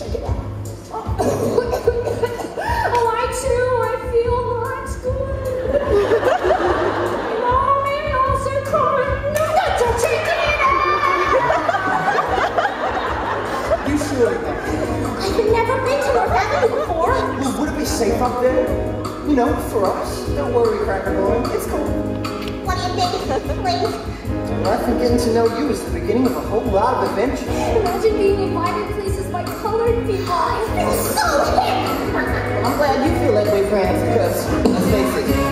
check it out. oh, I too, I feel that's good. Oh, Mommy also crying. No, not to check it. You sure about I've never been to North Avenue before. Well, would it be safe up there? You know, for us. Don't worry, Cracker Boy. It's cool. What do you think, Link? Well, I think getting to know you is the beginning of a whole lot of adventures. Imagine being invited places by colored people. So. I'm glad you feel that way, France, because, let's face it,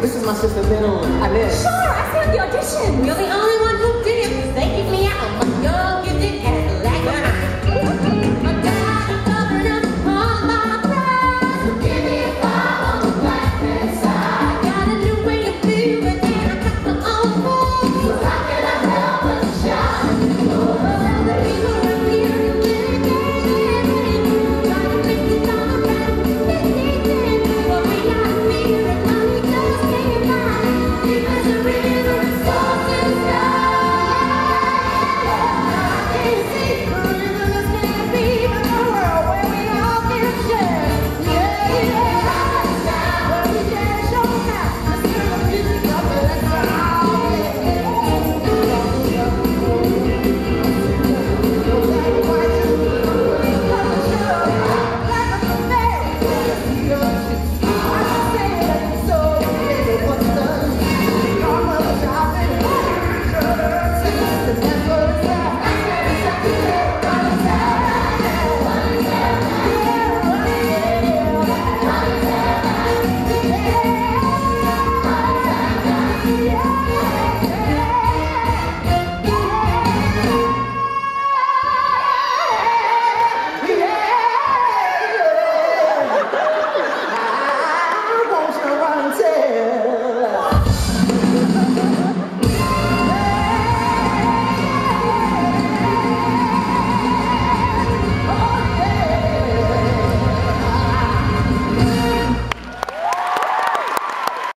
This is my sister, Madeline. I live. Sure, I found the audition. You're the only